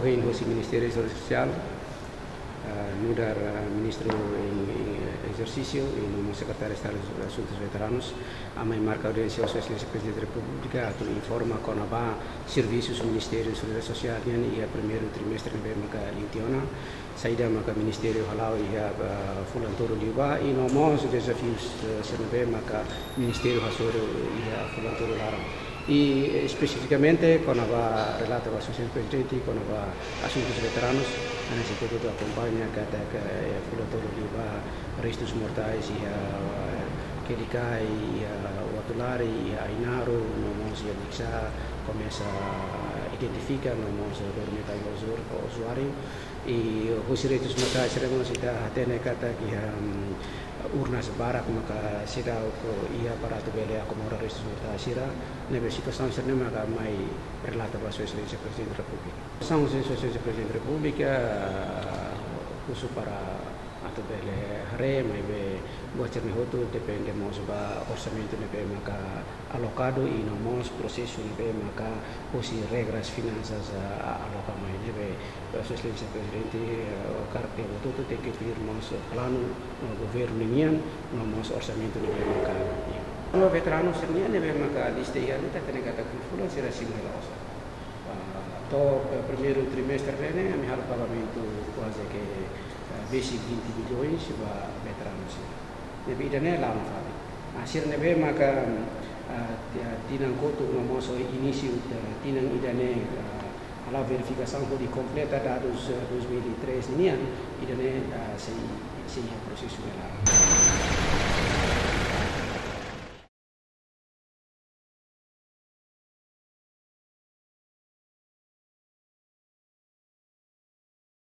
coinvolsi il Ministero del Servizio Sociale, eh, nu doar eh, ministrul en exercițiu, în no secretario de stat Asuntos Veteranos, a mai marca audiența Asociației Presidente da República, con informa conava serviciul Ministerio de Seguridade Social e a primeiro trimestre de Bermuda Lintiona, saída maca Ministerio Halau e a Fulantoro Liuba, e no mons desafíos de eh, não maca Ministerio Hasoro e a Fulantoro Haram. y eh, específicamente cuando va relato a asociación presidente, cuando va a asuntos veteranos, en el sentido que acompaña cada que el que eh, va restos mortales y a Kerika y a Watulari y a Inaru, no más y a Dixa, comienza a identificar, no más a dormir al usuario. E os direitos mortais seremos até kata que urnas barak maka sira ko ia para tu bele ako mora resto ta sira. Nebe situação ser maka mai relata ba so excelência presidente da república são os excelência presidente da república khusus para atau bele hare mai be buat cermin hotu depende mos ba orçamento nebe maka alocado e no mos processo nebe maka posi regras finanças aloca mai. Nebe so excelência presidente carpe tudo tem que pedir mos plano no governo nian no mos orçamento nebe maka no veterano sernia nebe maka lista ia neta tene kata kufulo sira singela osa to primeiro trimestre ne mi hal pagamento quase que basic individuoi si ba veteran si ne bi dene la ma fabi asir ne maka tinang kotu na moso inisi uta tinang idane ah, ala verifikasan ko di kompleta da dos 2003 ni an idane ah, se se ia prosesu